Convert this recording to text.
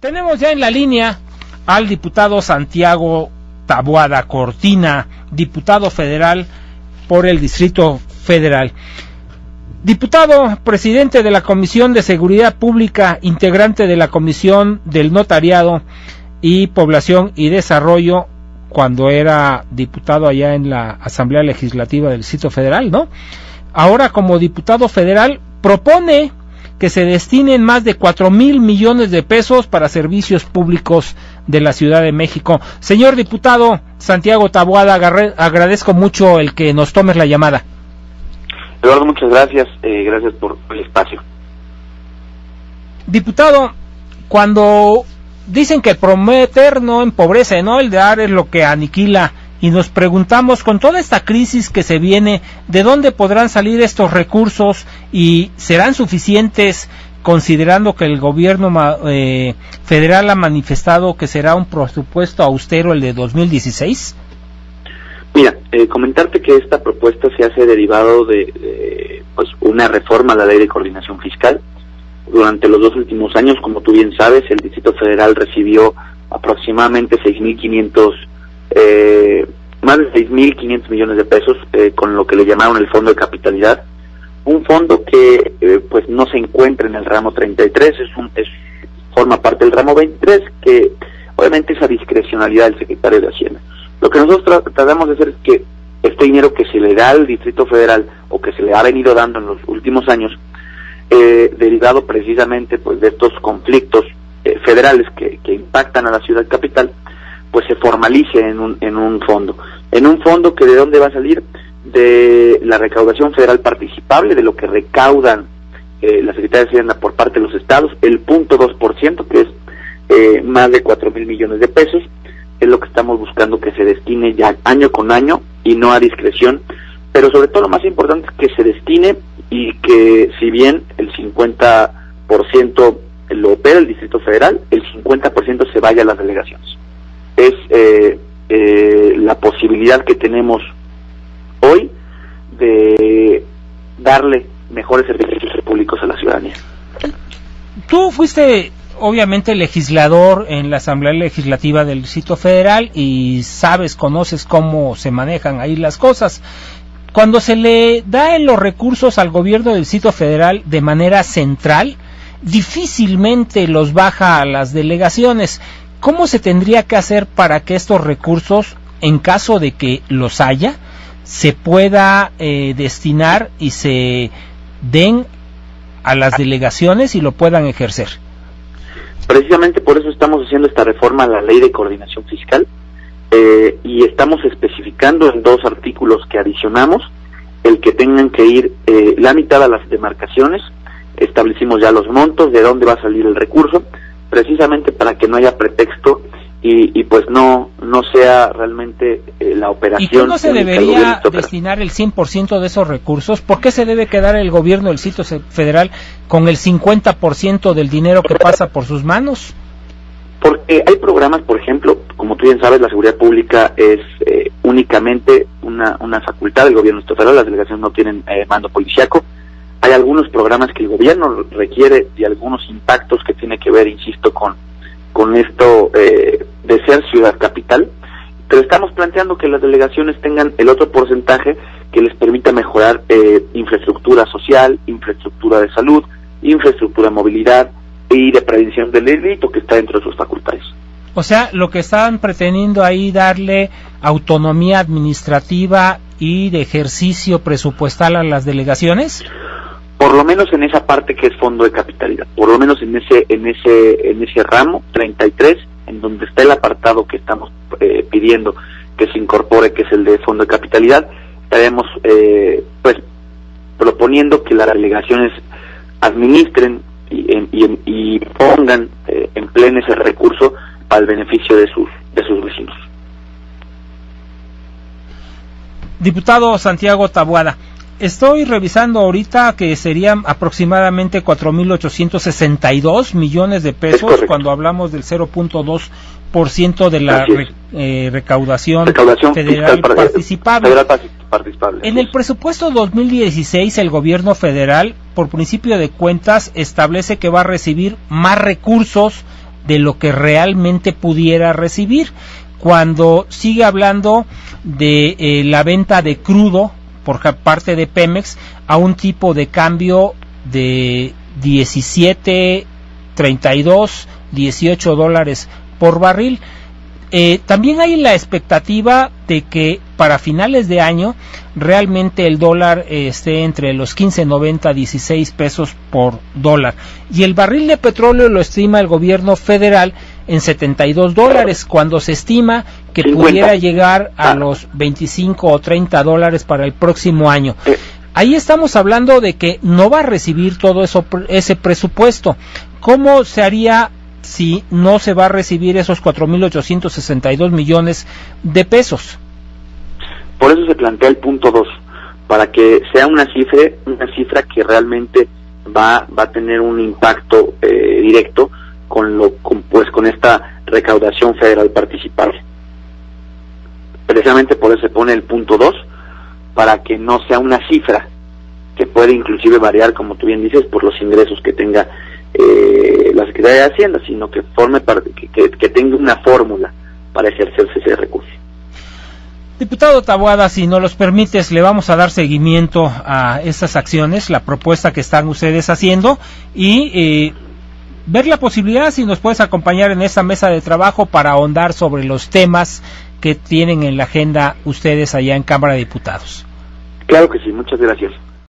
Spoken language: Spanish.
Tenemos ya en la línea al diputado Santiago Tabuada Cortina, diputado federal por el Distrito Federal. Diputado, presidente de la Comisión de Seguridad Pública, integrante de la Comisión del Notariado y Población y Desarrollo, cuando era diputado allá en la Asamblea Legislativa del Distrito Federal, ¿no? Ahora como diputado federal propone que se destinen más de cuatro mil millones de pesos para servicios públicos de la Ciudad de México. Señor diputado Santiago Taboada, agradezco mucho el que nos tomes la llamada. Eduardo, muchas gracias. Eh, gracias por el espacio. Diputado, cuando dicen que prometer no empobrece, ¿no? El dar es lo que aniquila y nos preguntamos con toda esta crisis que se viene, ¿de dónde podrán salir estos recursos y serán suficientes considerando que el gobierno eh, federal ha manifestado que será un presupuesto austero el de 2016? Mira, eh, comentarte que esta propuesta se hace derivado de, pues una reforma a la ley de coordinación fiscal. Durante los dos últimos años, como tú bien sabes, el Distrito Federal recibió aproximadamente 6.500 eh, más de 6.500 millones de pesos eh, con lo que le llamaron el Fondo de Capitalidad, un fondo que eh, pues no se encuentra en el ramo 33, es un, es, forma parte del ramo 23, que obviamente es a discrecionalidad del secretario de Hacienda. Lo que nosotros tratamos de hacer es que este dinero que se le da al Distrito Federal o que se le ha venido dando en los últimos años, eh, derivado precisamente pues de estos conflictos eh, federales que, que impactan a la ciudad capital, pues se formalice en un, en un fondo. En un fondo que de dónde va a salir de la recaudación federal participable, de lo que recaudan eh, la Secretaría de Hacienda por parte de los estados, el punto dos por ciento, que es eh, más de cuatro mil millones de pesos, es lo que estamos buscando que se destine ya año con año y no a discreción, pero sobre todo lo más importante es que se destine y que si bien el 50% lo opera el Distrito Federal, el 50% se vaya a las delegaciones es eh, eh, la posibilidad que tenemos hoy de darle mejores servicios públicos a la ciudadanía. Tú fuiste obviamente legislador en la Asamblea Legislativa del Distrito Federal y sabes, conoces cómo se manejan ahí las cosas. Cuando se le da los recursos al gobierno del Distrito Federal de manera central, difícilmente los baja a las delegaciones. ¿Cómo se tendría que hacer para que estos recursos, en caso de que los haya, se pueda eh, destinar y se den a las delegaciones y lo puedan ejercer? Precisamente por eso estamos haciendo esta reforma a la ley de coordinación fiscal eh, y estamos especificando en dos artículos que adicionamos el que tengan que ir eh, la mitad a las demarcaciones, establecimos ya los montos, de dónde va a salir el recurso, precisamente para que no haya pretexto y, pues no no sea realmente eh, la operación. ¿Y no se debería destinar el 100% de esos recursos? ¿Por qué se debe quedar el gobierno del sitio federal con el 50% del dinero que pasa por sus manos? Porque hay programas, por ejemplo, como tú bien sabes, la seguridad pública es eh, únicamente una, una facultad del gobierno federal, las delegaciones no tienen eh, mando policiaco, hay algunos programas que el gobierno requiere y algunos impactos que tiene que ver, insisto, con, con esto eh, de ser ciudad capital, pero estamos planteando que las delegaciones tengan el otro porcentaje que les permita mejorar eh, infraestructura social, infraestructura de salud, infraestructura de movilidad y de prevención del delito que está dentro de sus facultades. O sea, lo que están pretendiendo ahí darle autonomía administrativa y de ejercicio presupuestal a las delegaciones por lo menos en esa parte que es fondo de capitalidad, por lo menos en ese en ese en ese ramo 33 en donde está el apartado que estamos eh, pidiendo que se incorpore que es el de fondo de capitalidad, estaremos eh, pues proponiendo que las delegaciones administren y, pongan eh, en pleno ese recurso para el beneficio de sus de sus vecinos. Diputado Santiago Tabuada, Estoy revisando ahorita que serían aproximadamente 4.862 millones de pesos cuando hablamos del 0.2% de la eh, recaudación, federal, participable. En el presupuesto 2016 el gobierno federal, por principio de cuentas, establece que va a recibir más recursos de lo que realmente pudiera recibir. Cuando sigue hablando de eh, la venta de crudo por parte de Pemex a un tipo de cambio de 17, 32, 18 dólares por barril. Eh, también hay la expectativa de que para finales de año realmente el dólar eh, esté entre los 15.90 16 pesos por dólar y el barril de petróleo lo estima el gobierno federal en 72 dólares cuando se estima que pudiera llegar a ah. los 25 o 30 dólares para el próximo año. Eh. Ahí estamos hablando de que no va a recibir todo eso, ese presupuesto. ¿Cómo se haría si no se va a recibir esos 4.862 millones de pesos. Por eso se plantea el punto 2, para que sea una cifra, una cifra que realmente va, va a tener un impacto eh, directo con, lo, con, pues, con esta recaudación federal participable. Precisamente por eso se pone el punto 2, para que no sea una cifra que puede inclusive variar, como tú bien dices, por los ingresos que tenga eh, la Secretaría de Hacienda, sino que forme parte, que, tenga una fórmula para ejercerse ese recurso. Diputado Tabuada, si no los permites, le vamos a dar seguimiento a estas acciones, la propuesta que están ustedes haciendo y eh, ver la posibilidad si nos puedes acompañar en esta mesa de trabajo para ahondar sobre los temas que tienen en la agenda ustedes allá en Cámara de Diputados. Claro que sí, muchas gracias.